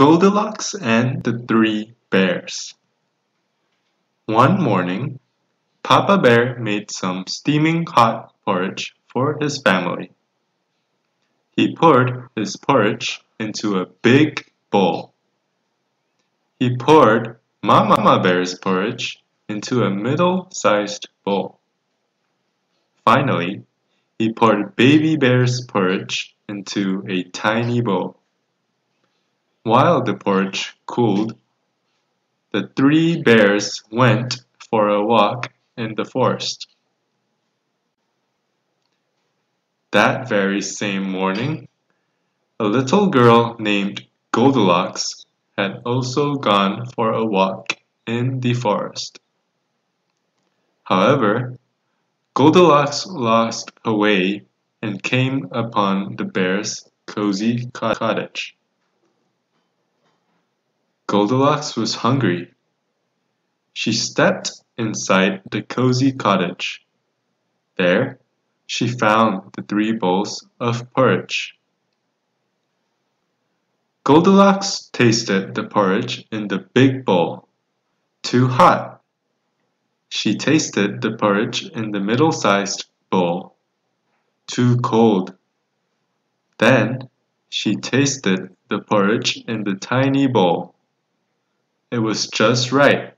Goldilocks and the Three Bears One morning, Papa Bear made some steaming hot porridge for his family. He poured his porridge into a big bowl. He poured Mama Bear's porridge into a middle-sized bowl. Finally, he poured Baby Bear's porridge into a tiny bowl. While the porch cooled, the three bears went for a walk in the forest. That very same morning, a little girl named Goldilocks had also gone for a walk in the forest. However, Goldilocks lost her way and came upon the bear's cozy cottage. Goldilocks was hungry. She stepped inside the cozy cottage. There, she found the three bowls of porridge. Goldilocks tasted the porridge in the big bowl. Too hot. She tasted the porridge in the middle-sized bowl. Too cold. Then she tasted the porridge in the tiny bowl. It was just right,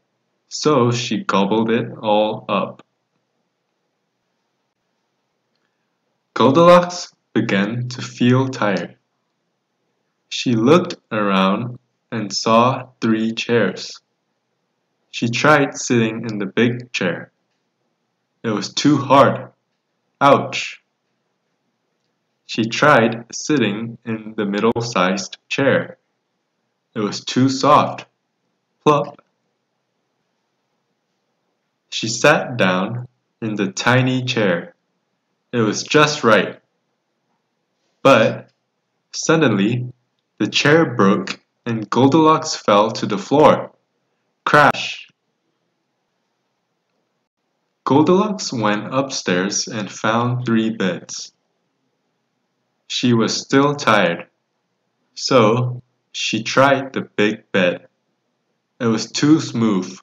so she gobbled it all up. Goldilocks began to feel tired. She looked around and saw three chairs. She tried sitting in the big chair. It was too hard. Ouch! She tried sitting in the middle-sized chair. It was too soft. Plop! She sat down in the tiny chair. It was just right. But suddenly the chair broke and Goldilocks fell to the floor. Crash! Goldilocks went upstairs and found three beds. She was still tired, so she tried the big bed. It was too smooth.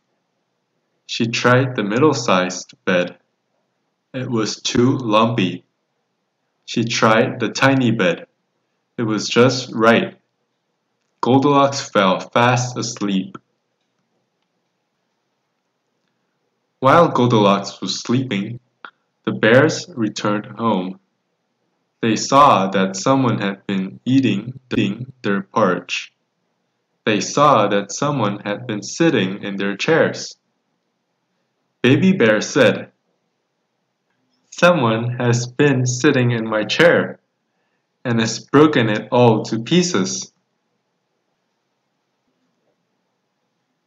She tried the middle-sized bed. It was too lumpy. She tried the tiny bed. It was just right. Goldilocks fell fast asleep. While Goldilocks was sleeping, the bears returned home. They saw that someone had been eating their porridge they saw that someone had been sitting in their chairs. Baby Bear said, Someone has been sitting in my chair and has broken it all to pieces.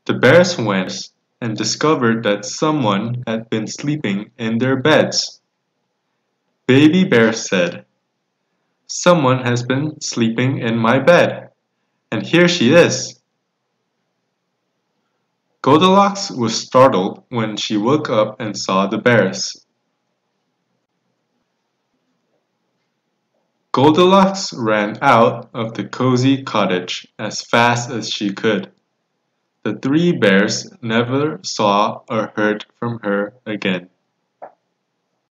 The bears went and discovered that someone had been sleeping in their beds. Baby Bear said, Someone has been sleeping in my bed. And here she is. Goldilocks was startled when she woke up and saw the bears. Goldilocks ran out of the cozy cottage as fast as she could. The three bears never saw or heard from her again.